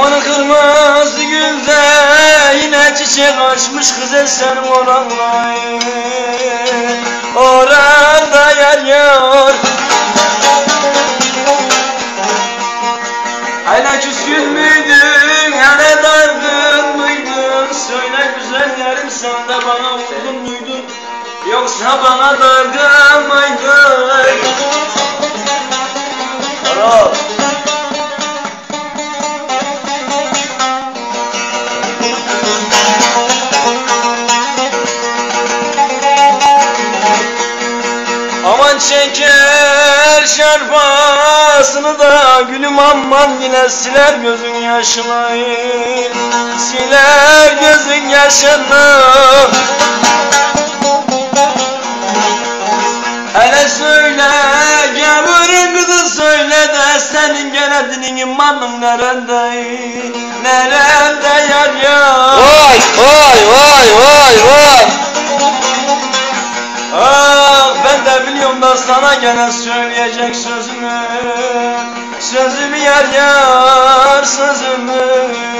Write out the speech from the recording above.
Aman kırmızı gülde yine çiçek açmış güzel senin oranla Oranda yer yor Hele küskün müydün, hele dargın mıydın? Söyle güzellerim sen de bana vurdun muydun? Yoksa bana dargın mıydın? Bravo. Aman çeker şarpasını da gülüm aman yine siler gözün yaşını Siler gözün yaşını Hele söyle gavurun kızı söyle de senin geledinin imanın nerede? Nerede yar yar? Vay gene söyleyecek sözümü? Sözüm yer yer sözümü?